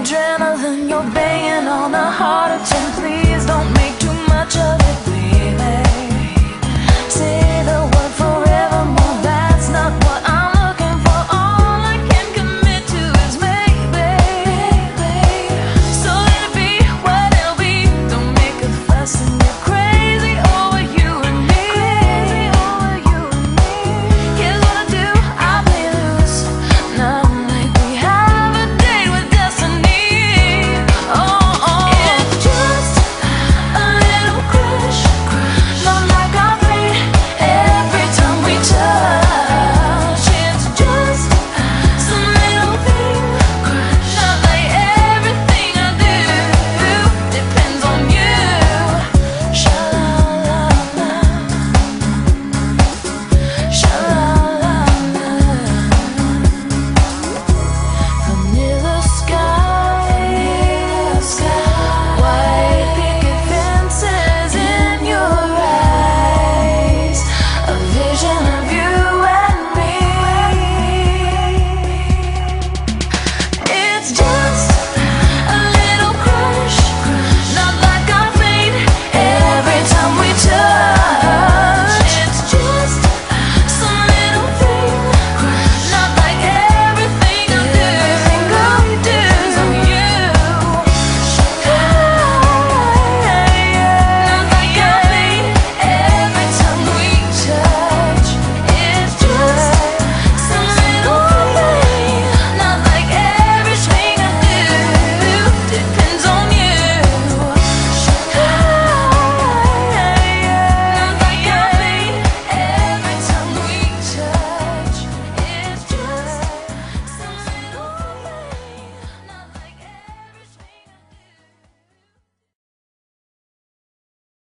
adrenaline